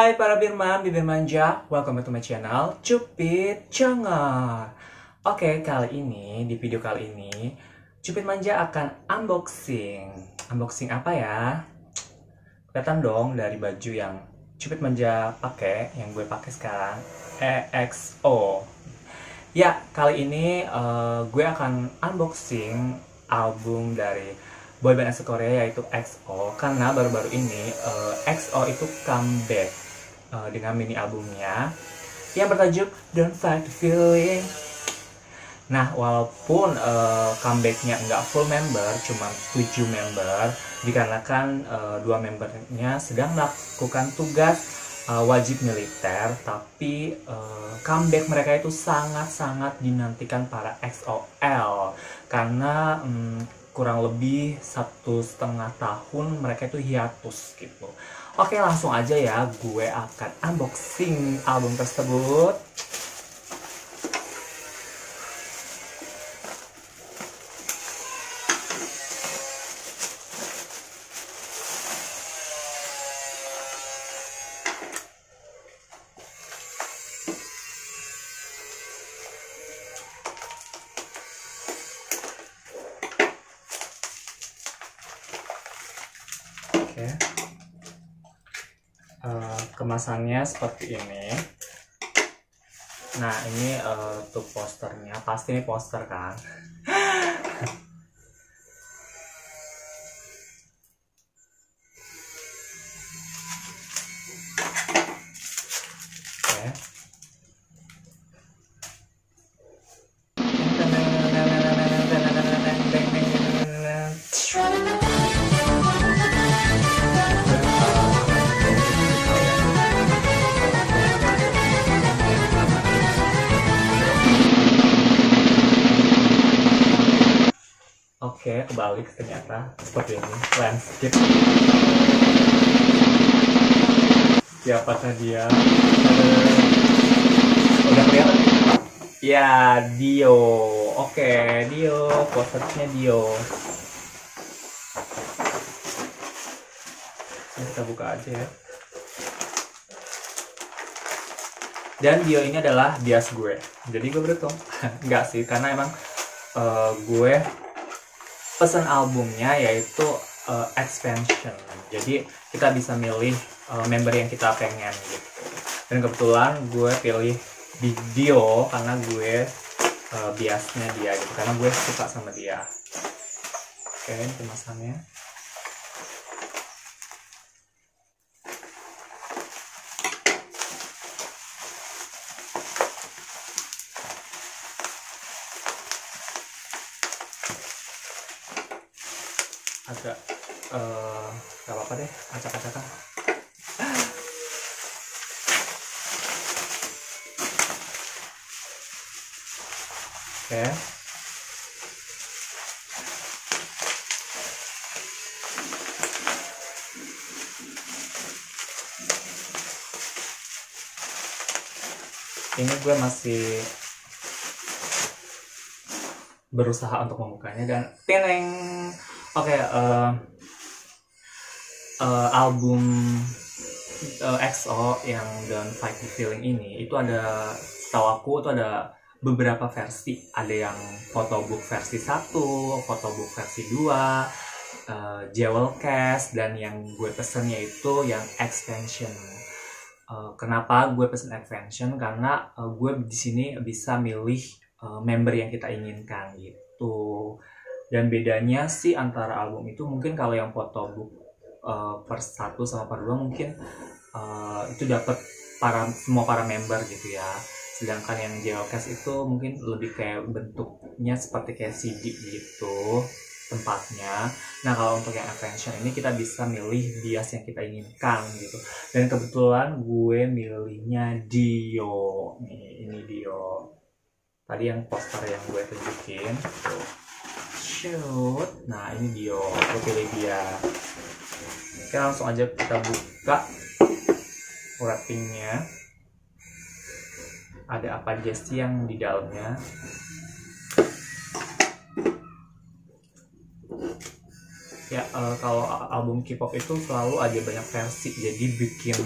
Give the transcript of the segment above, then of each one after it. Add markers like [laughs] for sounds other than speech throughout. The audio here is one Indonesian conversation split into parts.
Hai para Birman, Bibir Manja, welcome back to my channel Cupid Cengar Oke, kali ini, di video kali ini Cupid Manja akan unboxing. Unboxing apa ya? Kelihatan dong dari baju yang Cupid Manja pakai, yang gue pakai sekarang EXO Ya, kali ini uh, gue akan unboxing album dari boyband asal Korea yaitu EXO karena baru-baru ini uh, EXO itu comeback uh, dengan mini albumnya yang bertajuk Don't Fight the Feeling. Nah, walaupun uh, comebacknya nggak full member, cuma 7 member, dikarenakan uh, dua membernya sedang melakukan tugas uh, wajib militer, tapi uh, comeback mereka itu sangat-sangat dinantikan para XOL karena um, kurang lebih satu setengah tahun mereka itu hiatus gitu. Oke langsung aja ya gue akan unboxing album tersebut. Kemasannya seperti ini. Nah, ini uh, untuk posternya. Pasti ini poster kan? [laughs] Oke, kebalik ternyata seperti ini landscape. Siapakah dia? Udah kelihatan? Ya, Dio. Oke, Dio. Posternya Dio. Ini kita buka aja ya. Dan Dio ini adalah bias gue. Jadi gue beruntung. Enggak [laughs] sih, karena emang uh, gue pesan albumnya yaitu uh, expansion. Jadi kita bisa milih uh, member yang kita pengen gitu. Dan kebetulan gue pilih di Dio karena gue uh, biasnya dia gitu. Karena gue suka sama dia. Oke, ini kemasannya. Agak uh, gak apa-apa deh acak-acakan oke okay. ini gue masih berusaha untuk membukanya dan teneng oke okay, uh, uh, album uh, EXO yang Don't Fight the Feeling ini itu ada setahu aku itu ada beberapa versi. Ada yang photobook versi 1 photobook versi 2 uh, jewel cast dan yang gue pesennya itu yang extension uh, kenapa gue pesen extension karena uh, gue di sini bisa milih uh, member yang kita inginkan gitu dan bedanya sih antara album itu mungkin kalau yang photobook uh, per satu sama per dua mungkin uh, itu dapat para semua para member gitu ya. Sedangkan yang geocast itu mungkin lebih kayak bentuknya seperti kayak CD gitu tempatnya. Nah kalau untuk yang attention ini kita bisa milih bias yang kita inginkan gitu. Dan kebetulan gue milihnya Dio. Nih ini Dio. Tadi yang poster yang gue tunjukin. Tuh shoot. Nah ini Dio gue pilih dia. Oke langsung aja kita buka wrappingnya. Ada apa aja sih yang di dalamnya? Ya uh, kalau album K-pop itu selalu ada banyak versi. Jadi bikin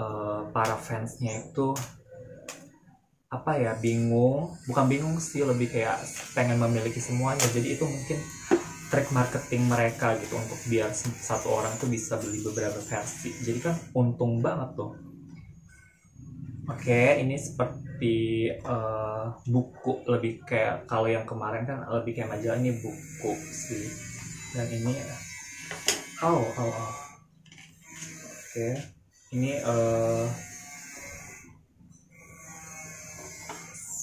uh, para fansnya itu apa ya bingung bukan bingung sih lebih kayak pengen memiliki semuanya. Jadi itu mungkin trik marketing mereka gitu untuk biar satu orang tuh bisa beli beberapa versi. Jadi kan untung banget tuh. Oke ini seperti uh, buku lebih kayak kalau yang kemarin kan lebih kayak majalah ini buku sih. Dan ini oh oh, oh. oke ini uh,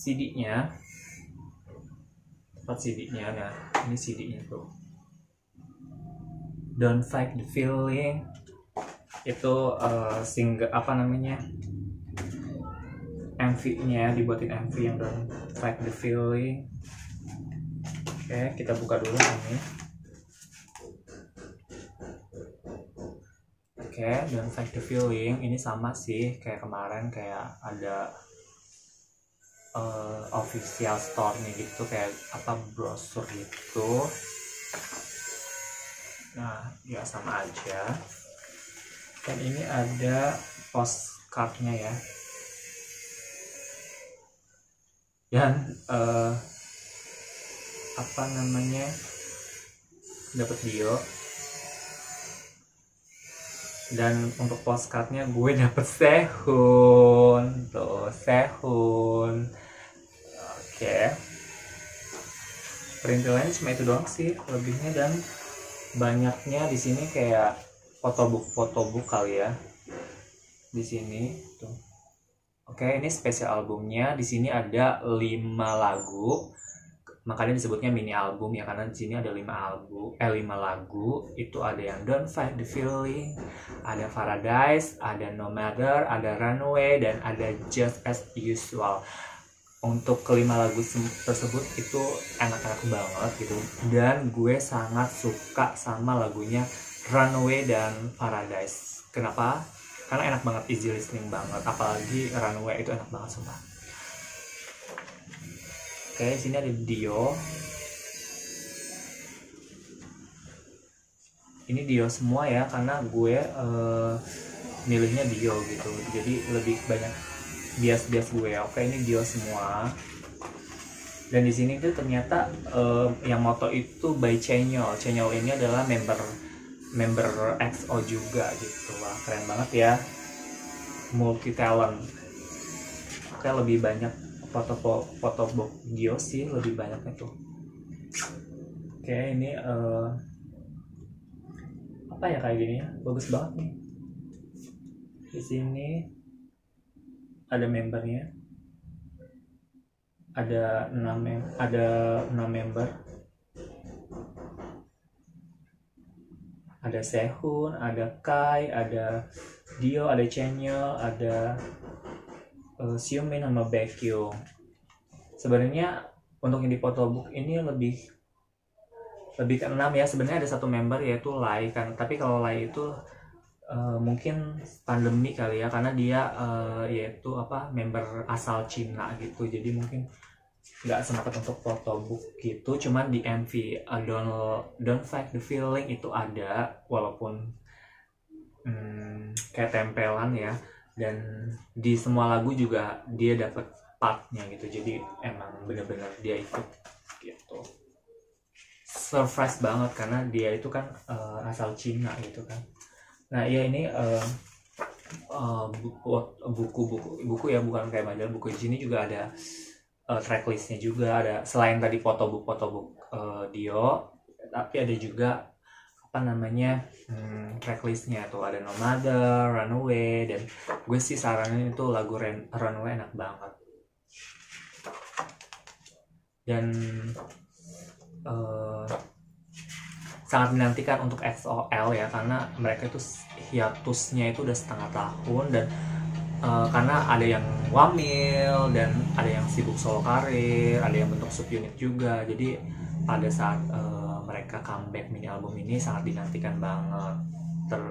CD-nya tempat CD-nya nah ini CD-nya tuh. Don't Fight the Feeling. Itu uh, single apa namanya? MV-nya dibuatin MV yang Don't Fight the Feeling. Oke kita buka dulu ini. Oke Don't Fight the Feeling. Ini sama sih kayak kemarin kayak ada uh, official store-nya gitu kayak apa brosur gitu. Nah ya sama aja. Dan ini ada postcardnya ya. Dan uh, apa namanya dapat bio dan untuk postcardnya gue dapet sehun tuh sehun. Oke. Okay. perintilannya cuma itu doang sih lebihnya dan banyaknya di sini kayak fotobook fotobook kali ya. Di sini tuh. Oke ini spesial albumnya. Di sini ada lima lagu makanya disebutnya mini album ya karena di sini ada lima album eh lima lagu. Itu ada yang Don't Fight the Feeling ada Paradise ada No Matter ada Runway dan ada Just as Usual. Untuk kelima lagu tersebut itu enak-enak banget gitu. Dan gue sangat suka sama lagunya Runway dan Paradise. Kenapa? Karena enak banget easy listening banget. Apalagi Runway itu enak banget sumpah Oke, sini ada Dio. Ini Dio semua ya, karena gue uh, milihnya Dio gitu. Jadi lebih banyak bias-bias gue. Oke, ini Dio semua. Dan di sini tuh ternyata uh, yang moto itu by Chenyol. Chenyol ini adalah member member XO juga gitu. Wah, keren banget ya. Multi talent. Oke, lebih banyak foto foto book Gio sih lebih banyak itu oke ini uh, apa ya kayak gini ya? Bagus banget nih. Di sini ada membernya. Ada enam mem ada enam member. Ada Sehun, ada Kai, ada Dio, ada Chenyol, ada uh, Xiaomi sama Baekhyun. Sebenarnya untuk yang di photobook ini lebih lebih ke enam ya. Sebenarnya ada satu member yaitu Lai kan. Tapi kalau Lai itu uh, mungkin pandemi kali ya. Karena dia uh, yaitu apa member asal Cina gitu. Jadi mungkin nggak sempat untuk photobook gitu. Cuman di MV uh, Don't Don't Fight the Feeling itu ada. Walaupun hmm, kayak tempelan ya dan di semua lagu juga dia dapat partnya gitu. Jadi emang bener-bener dia ikut gitu. Surprise banget karena dia itu kan uh, asal Cina gitu kan. Nah ya ini uh, uh, buku ya bukan kayak majalah buku di juga ada uh, tracklistnya juga. Ada selain tadi foto buku foto buku uh, Dio tapi ada juga apa namanya hmm, tracklistnya tuh. Ada Nomada, Runaway dan gue sih saranin itu lagu Run Runaway enak banget. Dan uh, sangat menantikan untuk XOL ya karena mereka itu hiatusnya itu udah setengah tahun dan uh, karena ada yang wamil dan ada yang sibuk solo karir ada yang bentuk subunit juga. Jadi pada saat uh, mereka comeback mini album ini sangat dinantikan banget. Ter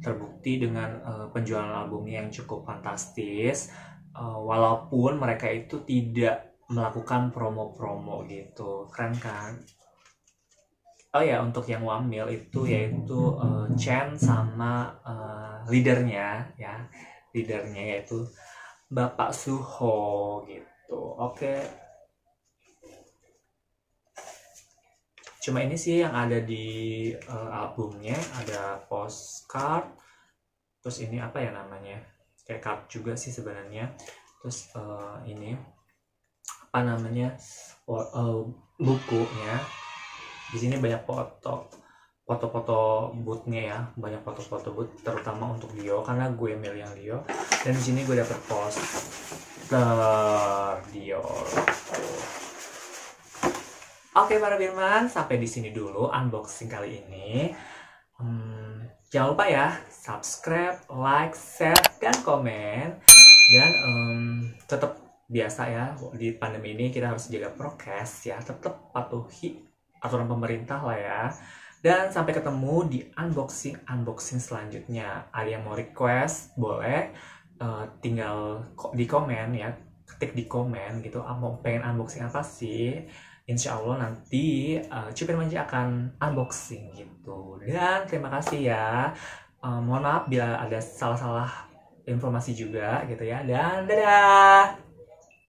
terbukti dengan uh, penjualan albumnya yang cukup fantastis uh, walaupun mereka itu tidak melakukan promo-promo gitu. Keren kan? Oh ya untuk yang wamil itu yaitu uh, Chen sama uh, leadernya ya leadernya yaitu Bapak Suho gitu. Oke cuma ini sih yang ada di uh, albumnya ada postcard terus ini apa ya namanya kayak card juga sih sebenarnya. Terus uh, ini apa namanya uh, bukunya. Di sini banyak foto foto-foto bootnya ya banyak foto-foto boot terutama untuk Dio karena gue milih yang Dio dan di sini gue dapet poster Dio Oke para Birman, sampai di sini dulu unboxing kali ini. Hmm, jangan lupa ya subscribe, like, share, dan komen. Dan um, tetap biasa ya di pandemi ini kita harus jaga prokes ya, tetap patuhi aturan pemerintah lah ya. Dan sampai ketemu di unboxing unboxing selanjutnya. Ada yang mau request boleh uh, tinggal di komen ya, ketik di komen gitu. Ah, mau pengen unboxing apa sih? Insya Allah nanti uh, Cupin Manja akan unboxing gitu. Dan terima kasih ya. Uh, mohon maaf bila ada salah-salah informasi juga gitu ya. Dan dadah